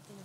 de.